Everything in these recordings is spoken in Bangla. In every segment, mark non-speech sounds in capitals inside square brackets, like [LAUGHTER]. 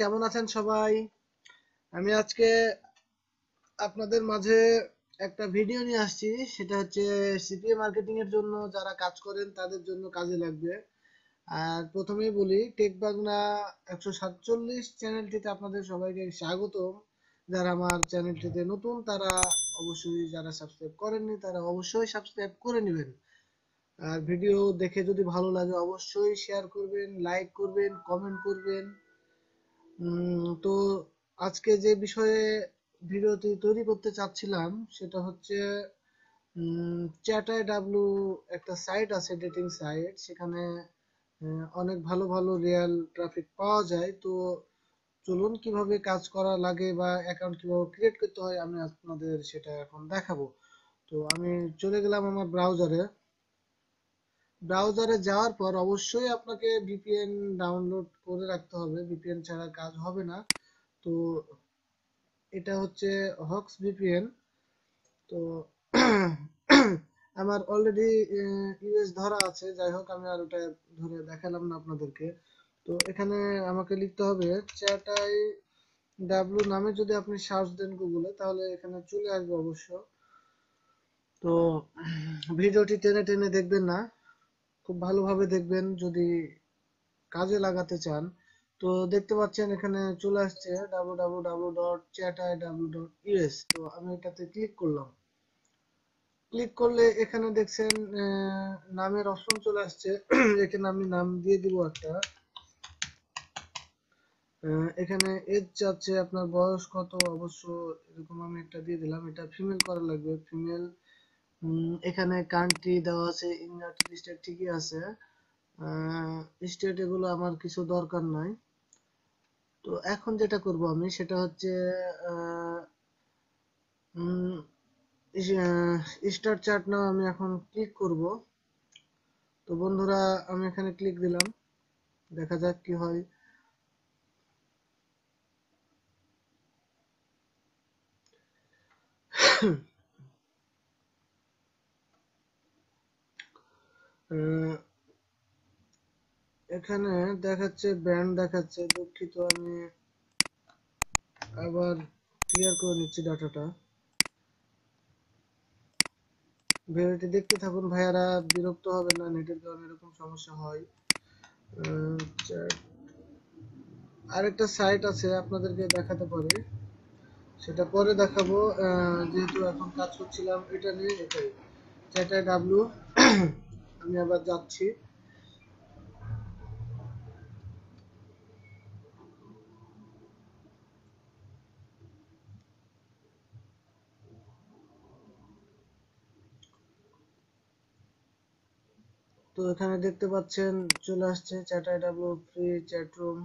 কেমন আছেন সবাই? আমি আজকে আপনাদের মাঝে একটা ভিডিও নিয়ে আসছি। সেটা হচ্ছে সিপিএ মার্কেটিং এর জন্য যারা কাজ করেন, তাদের জন্য কাজে লাগবে। আর প্রথমেই বলি টেক বাংলা একশো সাতচল্লিশ চ্যানেলটিতে আপনাদের সবাইকে স্বাগত যারা আমার চ্যানেলটিতে নতুন, তারা অবশ্যই যারা সাবস্ক্রাইব করেননি, তারা অবশ্যই সাবস্ক্রাইব করে নেবেন। আর ভিডিও দেখে যদি ভালো লাগে, অবশ্যই শেয়ার করবেন লাইক করবেন কমেন্ট করবেন। তো আজকে যে বিষয়ে ভিডিওটি তৈরি করতে চাচ্ছিলাম, সেটা হচ্ছে চ্যাটাই ডাব্লু একটা সাইট আছে, ডেটিং সাইট, সেখানে অনেক ভালো ভালো রিয়েল ট্রাফিক পাওয়া যায়। তো চলুন কীভাবে কাজ করা লাগে বা অ্যাকাউন্ট কীভাবে ক্রিয়েট করতে হয়, আমি আপনাদের সেটা এখন দেখাবো। তো আমি চলে গেলাম আমার ব্রাউজারে। ব্রাউজারে যাওয়ার পর অবশ্যই আপনাকে ভিপিএন ডাউনলোড করে রাখতে হবে। ভিপিএন ছাড়া কাজ হবে না। তো এটা হচ্ছে হক্স ভিপিএন তো আমার অলরেডি ইউএস ধরা আছে। যাই হোক, আমি আর ওটা ধরে দেখালাম না আপনাদেরকে। তো এখানে আমাকে লিখতে হবে চ্যাটাই ডাব্লু নামে যদি আপনি সার্চ দেন গুগলে তাহলে এখানে চলে আসবে অবশ্য। তো ভিডিওটি টেনে টেনে দেখবেন না। খুব ভালোভাবে দেখবেন যদি কাজে লাগাতে চান। তো দেখতে পাচ্ছেন এখানে চলে আসছে www.chatai.w.us তো আমি এটাতে ক্লিক করলাম। ক্লিক করলে এখানে দেখছেন নামের অপশন চলে আসছে। [CLEARS THROAT] এখানে আমি নাম দিয়ে দিব একটা। এখানে এজ চাচ্ছে আপনার বয়স কত? অবশ্য এরকম আমি একটা দিয়ে দিলাম। এটা ফিমেল করা লাগবে। ফিমেল এখানে কান্ট্রি দেওয়া আছে ইউনাইটেড স্টেট ঠিকই আছে। স্টেট এগুলো আমার কিছু দরকার নাই। তো এখন যেটা করব আমি সেটা হচ্ছে স্টার চার্ট নাও আমি এখন ক্লিক করব। তো বন্ধুরা আমি এখানে ক্লিক দিলাম। দেখা যাক কি হয়। আহ, এখানে দেখাচ্ছে ব্যান্ড দেখাচ্ছে, দুঃখিত, আমি আবার ক্লিয়ার করে নিচ্ছি ডাটাটা ভিডিওটি দেখতে থাকুন, ভাইয়ারা, বিরক্ত হবে না, নেটের কারণে এরকম সমস্যা হয়। আরেকটা সাইট আছে, আপনাদেরকে দেখাতে পারি। সেটা পরে দেখাবো। যেহেতু এখন কাজ করছিলাম, এটা নিয়ে এটাই। চ্যাটাই ডাব্লু আমি আবার যাচ্ছি। তো এখানে দেখতে পাচ্ছেন চলে আসছে Chatiw free chat room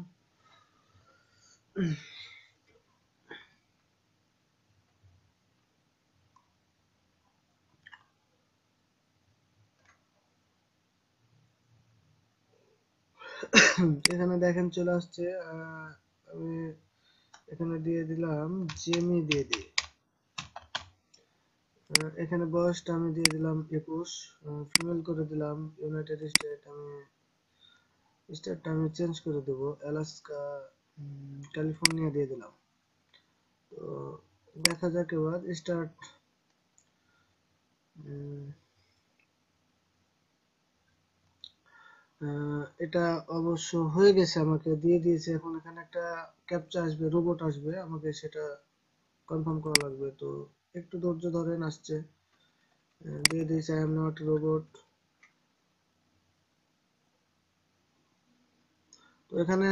এখানে দেখেন চলে আসছে আমি এখানে দিয়ে দিলাম জেমি দিয়ে দিই এখানে বয়সটা আমি দিয়ে দিলাম একুশ ফিমেল করে দিলাম ইউনাইটেড স্টেট আমি স্টেটটা আমি চেঞ্জ করে দেবো অ্যালাস্কা ক্যালিফোর্নিয়া দিয়ে দিলাম। তো দেখা যাক এবার স্টার্ট এটা অবশ্য হয়ে গেছে, আমাকে দিয়ে দিয়েছে। এখন এখানে একটা ক্যাপচা আসবে রোবট আসবে, আমাকে সেটা কনফার্ম করা লাগবে। তো একটু ধৈর্য ধরেন, আসছে। দিয়ে দিয়েছে আই এম নট রোবট তো এখানে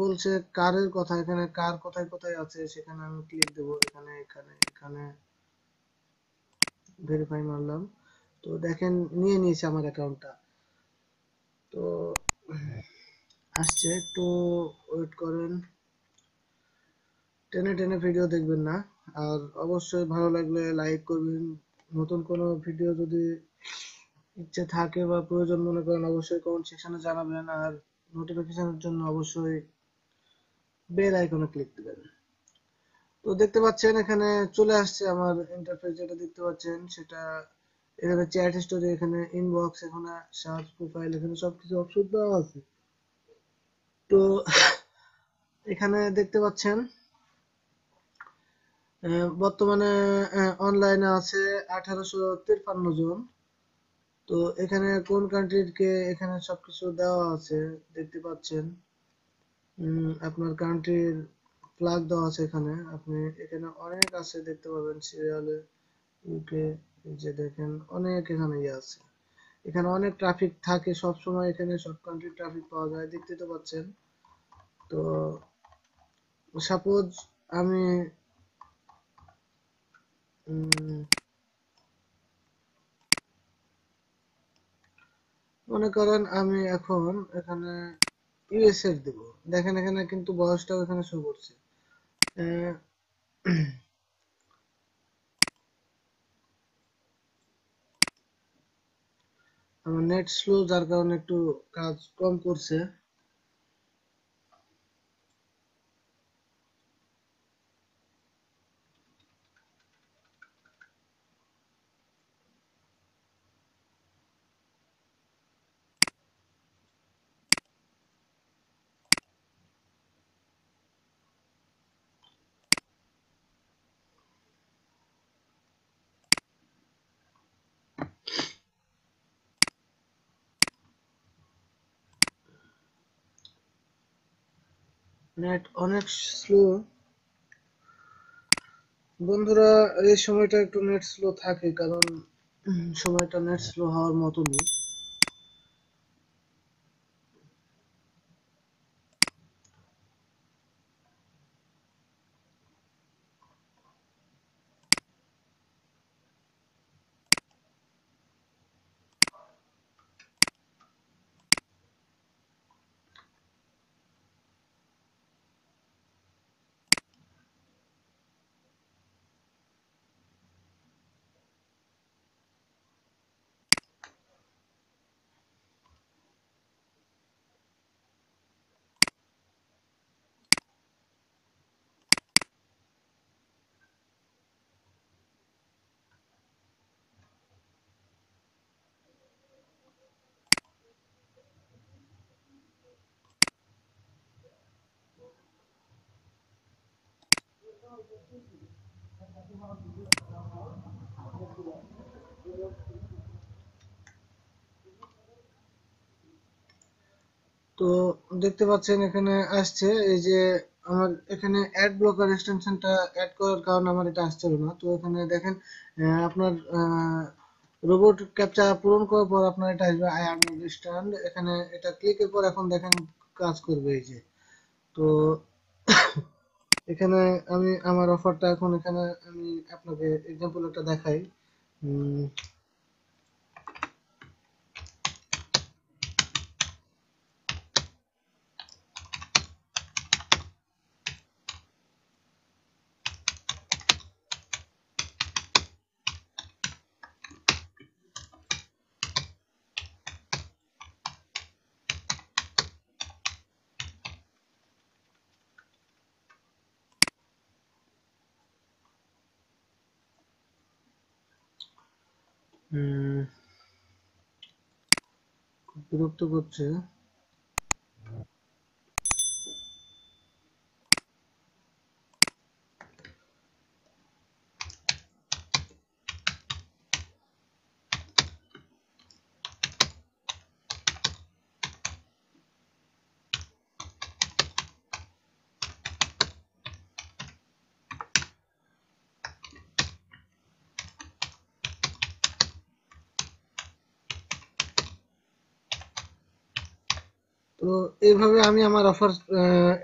বলছে, কারের কথা, এখানে কার কোথায় কোথায় আছে, সেখানে আমি ক্লিক দেবো, এখানে এখানে এখানে। ভেরিফাই মারলাম। তো দেখেন, নিয়ে নিয়েছে আমার অ্যাকাউন্টটা তো আসছে, একটু ওয়েট করেন। টেনে টেনে ভিডিও দেখবেন না। আর অবশ্যই ভালো লাগলে লাইক করবেন। নতুন কোনো ভিডিও যদি ইচ্ছে থাকে বা প্রয়োজন মনে করেন, অবশ্যই কমেন্ট সেকশনে জানাবেন। আর নোটিফিকেশনের জন্য অবশ্যই বেল আইকনে ক্লিক দিবেন। তো দেখতে পাচ্ছেন, এখানে চলে আসছে আমার ইন্টারফেস যেটা দেখতে পাচ্ছেন, সেটা এখানে চ্যাট স্টোরি এখানে ইনবক্স এখানে সার্চ প্রোফাইল এখানে সবকিছু অপশন দেওয়া আছে। তো এখানে দেখতে পাচ্ছেন বর্তমানে অনলাইনে আছে আঠারোশো তিপ্পান্ন জন। তো এখানে কোন কান্ট্রির কে এখানে সবকিছু দেওয়া আছে দেখতে পাচ্ছেন। আপনার কান্ট্রির ফ্ল্যাগ দেওয়া আছে এখানে। আপনি এখানে অনেক আছে দেখতে পাবেন সিরিয়ালে ইউকে যে দেখেন, অনেক এখানে ইয়ে আছে। এখানে অনেক ট্রাফিক থাকে সব সময় এখানে সব কান্ট্রির ট্রাফিক পাওয়া যায়, দেখতে তো পাচ্ছেন। তো সাপোজ আমি মনে করেন আমি এখন এখানে ইউএস এর দেব। দেখেন এখানে কিন্তু বয়সটাও এখানে শো করছে। আমার নেট স্লো যার কারণে একটু কাজ কম করছে। নেট অনেক স্লো বন্ধুরা, এই সময়টা একটু নেট স্লো থাকে, কারণ সময়টা নেট স্লো হওয়ার মতনই। তো দেখতে পাচ্ছেন এখানে আসছে, এই যে আমার এখানে অ্যাড ব্লকার এক্সটেনশনটা অ্যাড করার কারণে আমার এটা আসছিল না। তো এখানে দেখেন আপনার রোবট ক্যাপচা পূরণ করার পর আপনার এটা আসবে আই আন্ডারস্ট্যান্ড এখানে এটা ক্লিকের পর এখন দেখেন কাজ করবে এই যে। তো এখানে আমি আমার অফারটা এখন এখানে আমি আপনাকে এক্সাম্পল একটা দেখাই। উম, উম, খুব বিরক্ত করছে তো এইভাবে আমি আমার অফার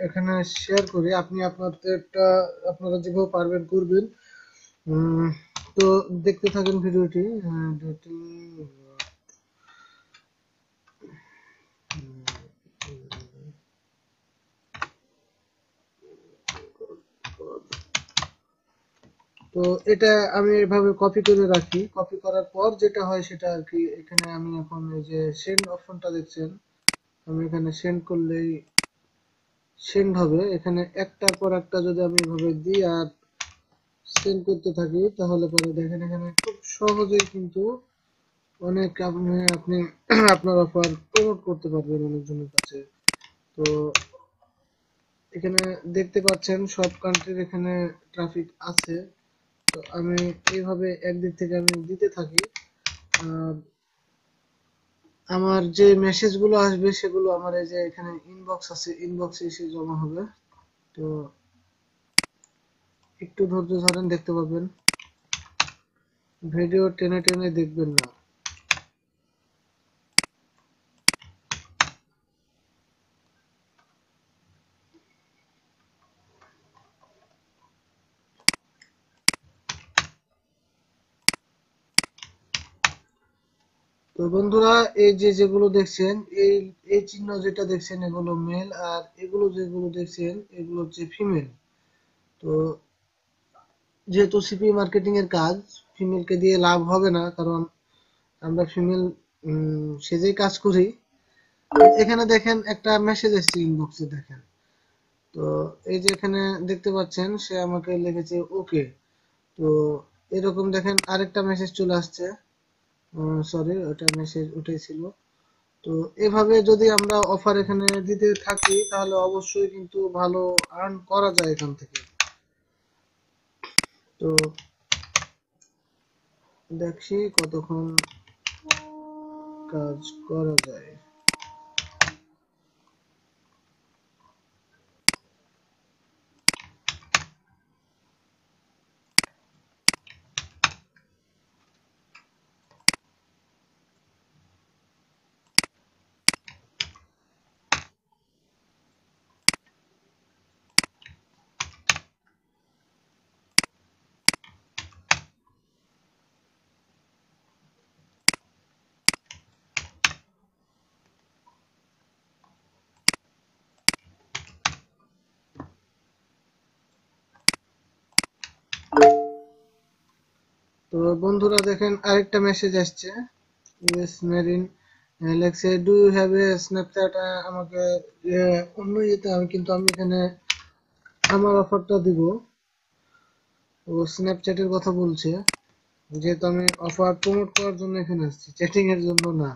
এখানে শেয়ার করি। আপনি আপনাদেরটা, আপনারা যেভাবে পারবেন করবেন। তো দেখতে থাকেন ভিডিওটি। তো এটা আমি এভাবে কপি করে রাখি। কপি করার পর যেটা হয় সেটা আর কি, এখানে আমি এখন এই যে সেন্ড অপশনটা দেখছেন। আমি এখানে সেন্ড করলেই সেন্ড হবে। এখানে একটার পর একটা যদি আমি এভাবে দিই আর সেন্ড করতে থাকি, তাহলে পরে দেখেন এখানে খুব সহজেই কিন্তু অনেক আপনি আপনি [CLEARS THROAT] আপনার অফার প্রমোট করতে পারবেন অনেকজনের কাছে। তো এখানে দেখতে পাচ্ছেন সব কান্ট্রির এখানে ট্রাফিক আছে। তো আমি এইভাবে একদিক থেকে আমি দিতে থাকি। আর আমার যে মেসেজগুলো আসবে সেগুলো আমার এই যে এখানে ইনবক্স আছে ইনবক্সে এসে জমা হবে। তো একটু ধৈর্য ধরেন, দেখতে পাবেন। ভিডিও টেনে টেনে দেখবেন না। তো বন্ধুরা, এই যে যেগুলো দেখছেন, এই এই চিহ্ন যেটা দেখছেন, এগুলো মেল আর এগুলো যেগুলো দেখছেন, এগুলো হচ্ছে ফিমেল তো যেহেতু সিপি মার্কেটিং এর কাজ ফিমেলকে দিয়ে লাভ হবে না, কারণ আমরা ফিমেল সেজেই কাজ করি। এখানে দেখেন, একটা মেসেজ এসেছে ইনবক্সে দেখেন। তো এই যে এখানে দেখতে পাচ্ছেন, সে আমাকে লিখেছে ওকে তো এরকম দেখেন, আরেকটা মেসেজ চলে আসছে। সরি ওটা মেসেজ উঠেছিল। তো এভাবে যদি আমরা অফার এখানে দিতে থাকি, তাহলে অবশ্যই কিন্তু ভালো আর্ন করা যায় এখান থেকে। তো দেখি কতক্ষণ কাজ করা যায়। তো বন্ধুরা দেখেন আরেকটা মেসেজ আসছে। ইউএস মেরিন লেখছে do you have a Snapchat আমাকে অন্য ইয়েতে আমি কিন্তু আমি এখানে আমার অফারটা দিব। ও স্ন্যাপচ্যাটের কথা বলছে, যেহেতু আমি অফার প্রমোট করার জন্য এখানে আসছি চ্যাটিং এর জন্য না।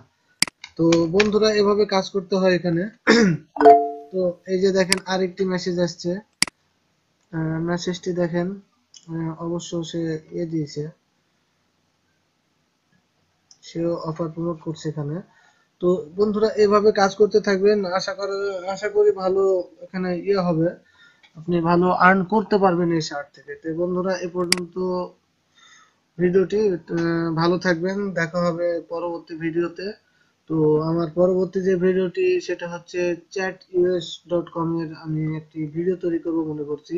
তো বন্ধুরা এভাবে কাজ করতে হয় এখানে। [CLEARS THROAT] তো এই যে দেখেন আরেকটি মেসেজ আসছে। মেসেজটি দেখেন অবশ্য সে ইয়ে দিয়েছে। সেও অফার প্রমোট করছে এখানে। তো বন্ধুরা, এভাবে কাজ করতে থাকবেন। আশা করি আশা করি ভালো এখানে ইয়ে হবে। আপনি ভালো আর্ন করতে পারবেন এই শার্ট থেকে। তো বন্ধুরা, এ পর্যন্ত ভিডিওটি ভালো থাকবেন। দেখা হবে পরবর্তী ভিডিওতে। তো আমার পরবর্তী যে ভিডিওটি, সেটা হচ্ছে চ্যাট ইউএস ডট কম এর আমি একটি ভিডিও তৈরি করব মনে করছি।